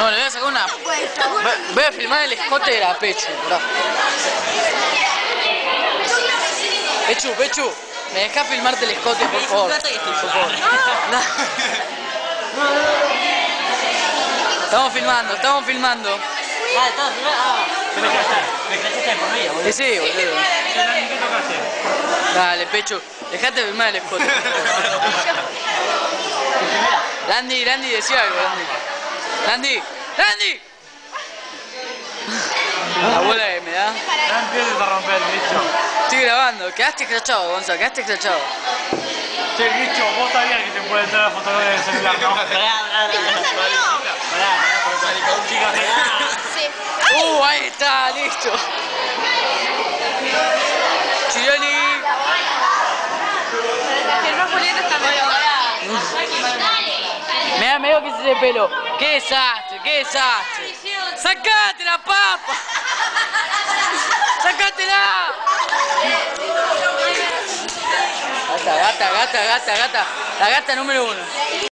No, le voy a sacar una. Voy- a filmar el escote de la Pechu, bro. Pechu, Pechu, ¿me dejas filmarte el escote, por favor? Por favor. Estamos filmando, estamos filmando. Ah, Ah, ¿qué me cachaste? Por medio, boludo. Sí, sí, boludo. Dale, Pechu, dejate filmar el escote. Landy, Landy, decía algo, Landy. Landy, Landy. La bola que me da. Ya empiezas a romper el bicho. Estoy grabando, quedaste escrachado, Gonzalo, quedaste escrachado. Che, bicho, vos sabías que te puede entrar la fotografía del celular, ¿no? Pará, pará, pará. Chicas, Uh, ahí está, listo. Chirioli. Me da medio que es ese pelo. ¡Qué desastre, qué desastre! ¡Sacate la papa! ¡Sacátela! Gata, gata, gata, gata, gata. La gata número uno.